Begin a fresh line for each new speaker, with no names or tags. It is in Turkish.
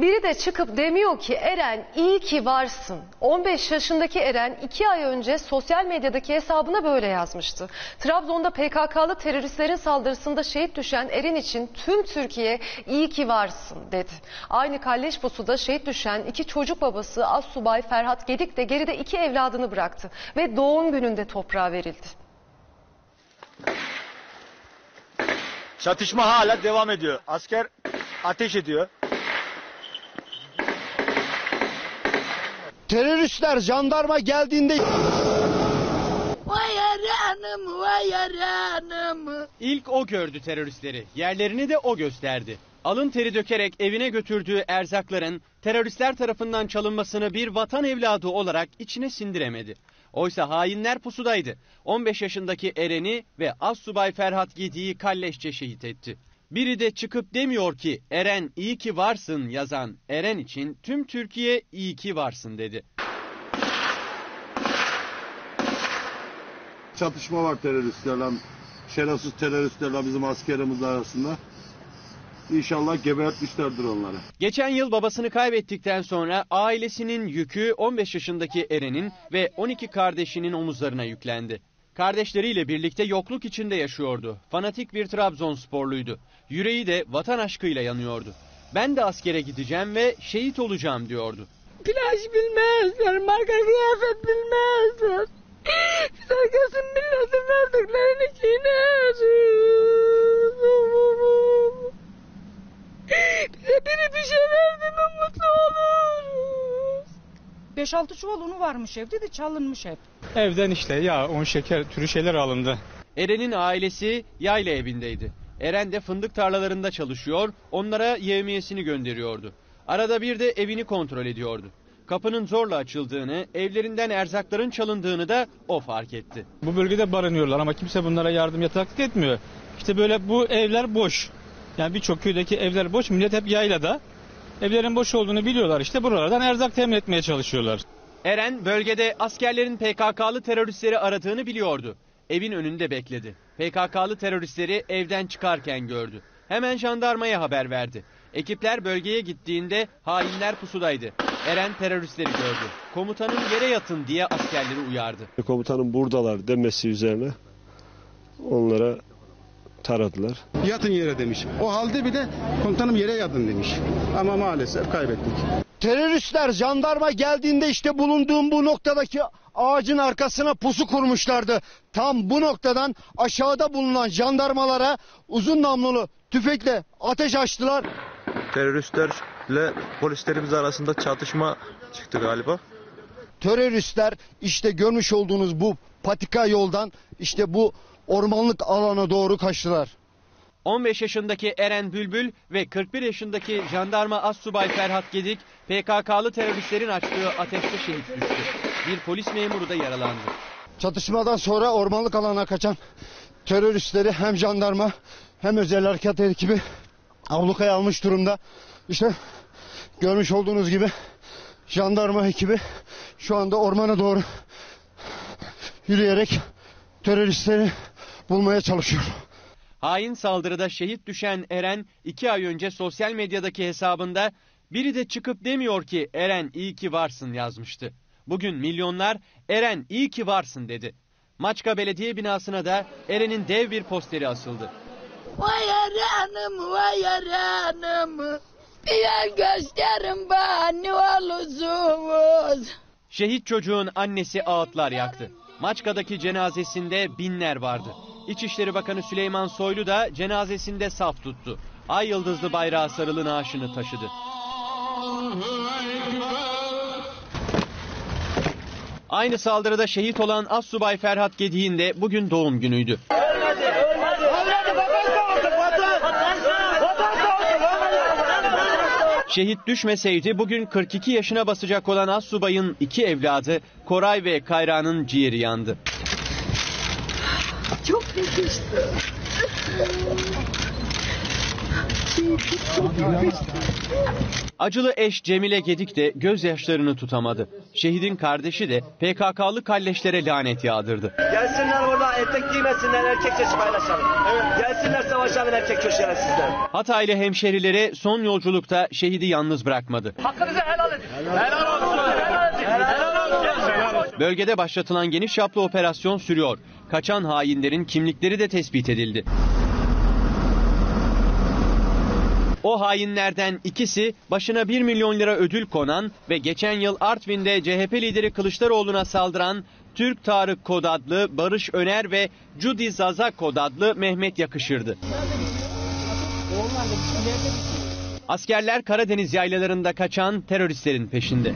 Biri de çıkıp demiyor ki Eren iyi ki varsın. 15 yaşındaki Eren 2 ay önce sosyal medyadaki hesabına böyle yazmıştı. Trabzon'da PKK'lı teröristlerin saldırısında şehit düşen Eren için tüm Türkiye iyi ki varsın dedi. Aynı Kalleşposu'da şehit düşen iki çocuk babası Assubay Ferhat Gedik de geride iki evladını bıraktı ve doğum gününde toprağa verildi.
Çatışma hala devam ediyor. Asker ateş ediyor.
Teröristler jandarma geldiğinde
Vay yaranım, vay yaranım.
İlk o gördü teröristleri. Yerlerini de o gösterdi. Alın teri dökerek evine götürdüğü erzakların teröristler tarafından çalınmasını bir vatan evladı olarak içine sindiremedi. Oysa hainler pusudaydı. 15 yaşındaki Eren'i ve Assubay Ferhat Gedi'yi kalleşçe şehit etti. Biri de çıkıp demiyor ki Eren iyi ki varsın yazan Eren için tüm Türkiye iyi ki varsın dedi.
çatışma var teröristlerle, şerefsiz teröristlerle bizim askerimiz arasında. İnşallah gebertmişlerdir onları.
Geçen yıl babasını kaybettikten sonra ailesinin yükü 15 yaşındaki Eren'in ve 12 kardeşinin omuzlarına yüklendi. Kardeşleriyle birlikte yokluk içinde yaşıyordu. Fanatik bir Trabzonsporluydu. Yüreği de vatan aşkıyla yanıyordu. Ben de askere gideceğim ve şehit olacağım diyordu.
Plaj bilmezler, marka kıyafet bilmezler. Biz herkesin milletin verdiklerini çiğneriz. Bize biri bir şey verdi mi mutlu oluruz.
5-6 çuval unu varmış evde de çalınmış hep.
Evden işte yağ, un, şeker türü şeyler alındı.
Eren'in ailesi yayla evindeydi. Eren de fındık tarlalarında çalışıyor, onlara yevmiyesini gönderiyordu. Arada bir de evini kontrol ediyordu. Kapının zorla açıldığını, evlerinden erzakların çalındığını da o fark etti.
Bu bölgede barınıyorlar ama kimse bunlara yardım yataklık etmiyor. İşte böyle bu evler boş. Yani birçok köydeki evler boş. Millet hep yaylada. Evlerin boş olduğunu biliyorlar işte buralardan erzak temin etmeye çalışıyorlar.
Eren bölgede askerlerin PKK'lı teröristleri aradığını biliyordu. Evin önünde bekledi. PKK'lı teröristleri evden çıkarken gördü. Hemen jandarmaya haber verdi. Ekipler bölgeye gittiğinde hainler pusudaydı. Eren teröristleri gördü. Komutanın yere yatın diye askerleri uyardı.
Komutanın buradalar demesi üzerine onlara taradılar.
Yatın yere demiş. O halde bile komutanım yere yatın demiş. Ama maalesef kaybettik.
Teröristler jandarma geldiğinde işte bulunduğum bu noktadaki ağacın arkasına pusu kurmuşlardı. Tam bu noktadan aşağıda bulunan jandarmalara uzun namlulu tüfekle ateş açtılar.
Teröristlerle polislerimiz arasında çatışma çıktı galiba.
Teröristler işte görmüş olduğunuz bu patika yoldan işte bu ormanlık alana doğru kaçtılar.
15 yaşındaki Eren Bülbül ve 41 yaşındaki jandarma Assubay Ferhat Gedik PKK'lı teröristlerin açtığı ateşte şehit düştü. Bir polis memuru da yaralandı.
Çatışmadan sonra ormanlık alana kaçan teröristleri hem jandarma hem özel harekat ekibi ablukaya almış durumda. İşte görmüş olduğunuz gibi jandarma ekibi şu anda ormana doğru yürüyerek teröristleri bulmaya çalışıyor.
Hain saldırıda şehit düşen Eren 2 ay önce sosyal medyadaki hesabında biri de çıkıp demiyor ki Eren iyi ki varsın yazmıştı. Bugün milyonlar Eren iyi ki varsın dedi. Maçka Belediye binasına da Eren'in dev bir posteri asıldı.
Vay yaranım, vay yaranım. Bir yer gösterin bana olursunuz.
Şehit çocuğun annesi ağıtlar yaktı. Maçka'daki cenazesinde binler vardı. İçişleri Bakanı Süleyman Soylu da cenazesinde saf tuttu. Ay yıldızlı bayrağı sarılı naaşını taşıdı. Aynı saldırıda şehit olan Assubay Ferhat Gedik'in de bugün doğum günüydü. Şehit düşmeseydi bugün 42 yaşına basacak olan Assubay'ın iki evladı Koray ve Kayra'nın ciğeri yandı.
Çok
Acılı eş Cemile Gedik de gözyaşlarını tutamadı. Şehidin kardeşi de PKK'lı kalleşlere lanet yağdırdı.
Gelsinler burada etek giymesinler erkek sesi paylaşalım. Gelsinler savaşalım erkek köşeler sizler.
Hataylı hemşerilere son yolculukta şehidi yalnız bırakmadı.
Hakkınızı helal edin. Helal olsun. Helal edin. Helal olsun.
Bölgede başlatılan geniş çaplı operasyon sürüyor. Kaçan hainlerin kimlikleri de tespit edildi. O hainlerden ikisi başına 1 milyon lira ödül konan ve geçen yıl Artvin'de CHP lideri Kılıçdaroğlu'na saldıran Türk Tarık Kod adlı Barış Öner ve Cudi Zazak Kod adlı Mehmet Yakışır'dı. Askerler Karadeniz yaylalarında kaçan teröristlerin peşinde.